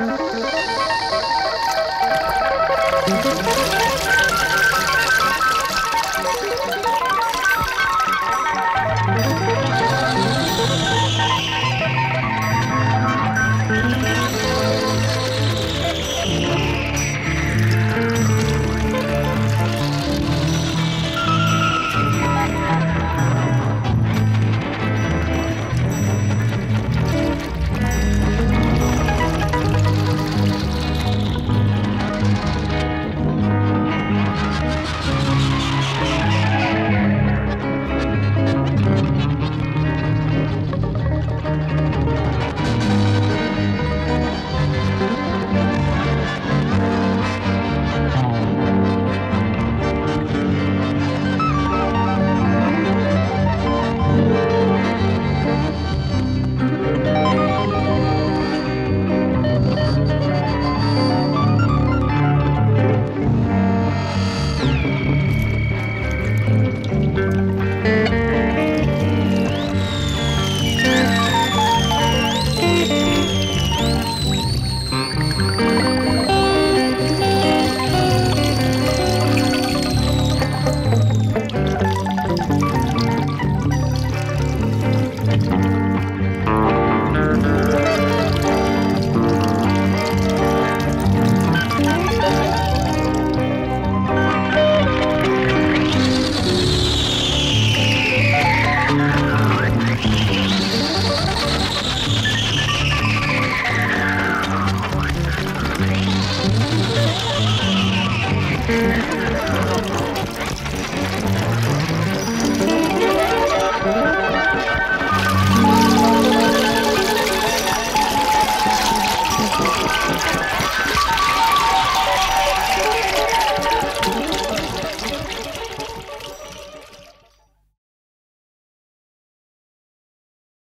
Música